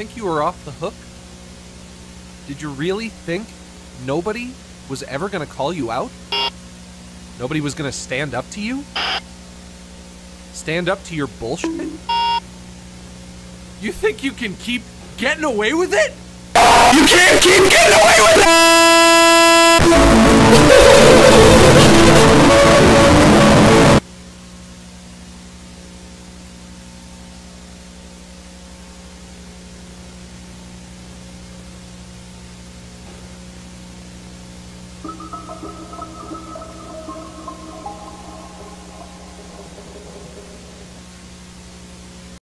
Think you were off the hook? Did you really think nobody was ever gonna call you out? Nobody was gonna stand up to you? Stand up to your bullshit? You think you can keep getting away with it? You can't keep getting away with it.